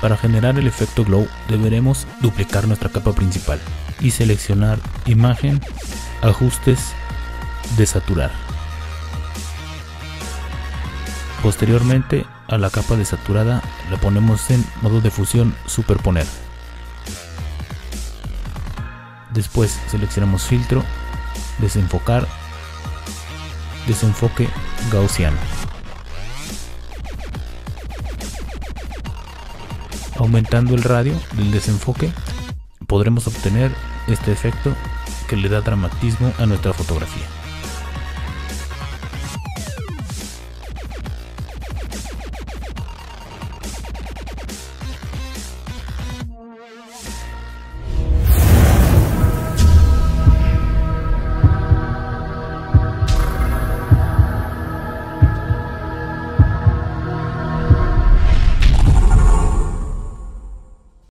Para generar el efecto glow deberemos duplicar nuestra capa principal y seleccionar imagen, ajustes, desaturar. Posteriormente a la capa desaturada la ponemos en modo de fusión superponer. Después seleccionamos filtro, desenfocar, desenfoque gaussiano. Aumentando el radio del desenfoque podremos obtener este efecto que le da dramatismo a nuestra fotografía.